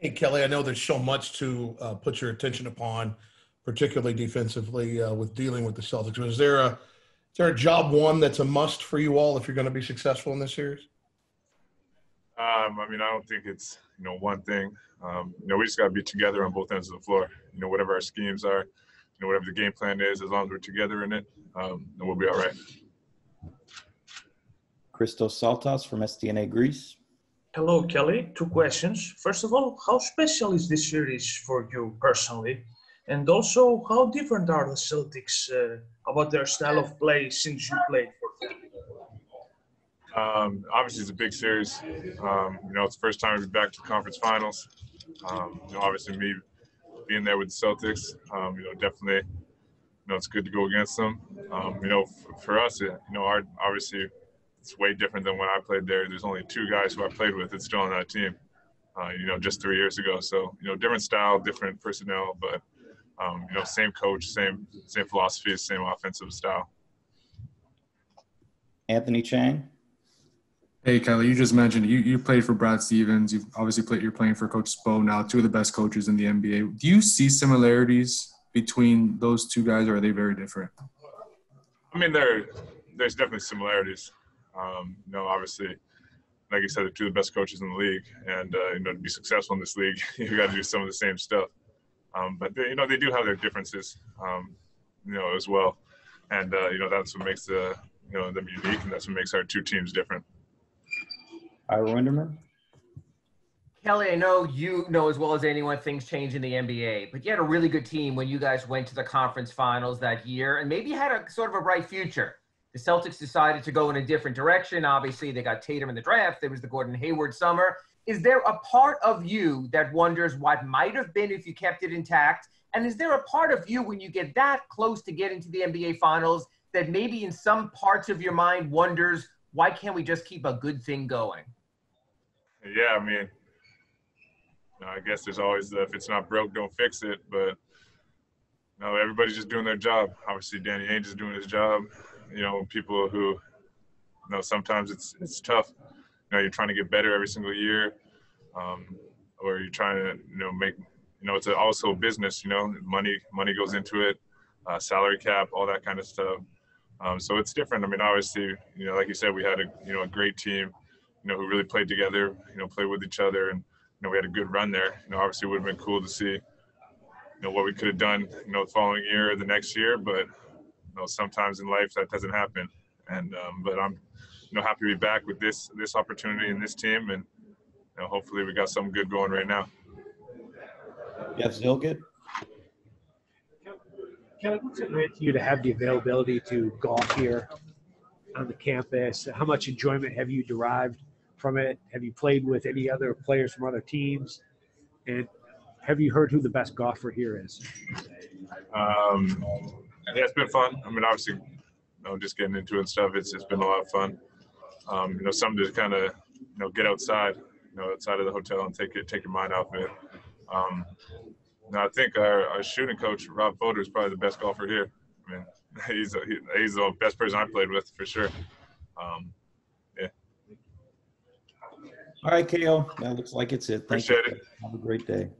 Hey, Kelly, I know there's so much to uh, put your attention upon, particularly defensively uh, with dealing with the Celtics. Is there a is there a job one that's a must for you all if you're going to be successful in this series? Um, I mean, I don't think it's you know one thing. Um, you know, we just got to be together on both ends of the floor. You know, whatever our schemes are, you know, whatever the game plan is, as long as we're together in it, um, then we'll be all right. Christos Saltas from SDNA Greece. Hello, Kelly. Two questions. First of all, how special is this series for you personally? And also, how different are the Celtics uh, about their style of play since you played for them? Um, obviously, it's a big series. Um, you know, it's the first time we're back to conference finals. Um, you know, obviously, me being there with the Celtics, um, you know, definitely, you know, it's good to go against them. Um, you know, for, us, you know, our, obviously, it's way different than when I played there. There's only two guys who I played with that's still on that team. Uh, you know, just three years ago. So, you know, different style, different personnel, but um, you know, same coach, same same philosophy, same offensive style. Anthony Chiang. Hey Kelly, you just mentioned you, you played for Brad Stevens. You've obviously played. You're playing for Coach Spo now, two of the best coaches in the NBA. Do you see similarities between those two guys, or are they very different? I mean, there there's definitely similarities. Um, you know, obviously, like I said, they're two of the best coaches in the league, and uh, you know, to be successful in this league, you got to do some of the same stuff. Um, but they, you know, they do have their differences, um, you know, as well, and uh, you know, that's what makes the you know them unique, and that's what makes our two teams different. Ira Winderman. Kelly, I know you know as well as anyone things change in the NBA, but you had a really good team when you guys went to the conference finals that year, and maybe you had a sort of a bright future. The Celtics decided to go in a different direction. Obviously, they got Tatum in the draft. There was the Gordon Hayward summer. Is there a part of you that wonders what might have been if you kept it intact? And is there a part of you when you get that close to getting to the NBA finals that maybe in some parts of your mind wonders why can't we just keep a good thing going? Yeah, I mean, I guess there's always the if it's not broke, don't fix it. But no, everybody's just doing their job. Obviously, Danny Ainge is doing his job. You know, people who, you know, sometimes it's it's tough. You know, you're trying to get better every single year, um, or you're trying to you know make you know it's a, also business. You know, money money goes into it, uh, salary cap, all that kind of stuff. Um, so it's different. I mean, obviously, you know, like you said, we had a you know a great team, you know, who really played together, you know, played with each other, and you know, we had a good run there. You know, obviously, it would have been cool to see, you know, what we could have done, you know, the following year or the next year. But know, sometimes in life that doesn't happen. And um, but I'm, you know, happy to be back with this this opportunity and this team, and you know, hopefully, we got something good going right now. Jeff Zillgitt. Kelly, what's it meant to you to have the availability to golf here on the campus? How much enjoyment have you derived from it? Have you played with any other players from other teams? And have you heard who the best golfer here is? Um, yeah, it's been fun. I mean, obviously, you know, just getting into it and stuff. It's it's been a lot of fun. Um, you know, something to kind of you know get outside, you know, outside of the hotel and take it take your mind off it. Um, now, I think our, our shooting coach Rob Fodor is probably the best golfer here. I mean, he's a, he, he's the best person I played with for sure. Um, All right, KO. That looks like it's it. Thank Appreciate you. it. Have a great day.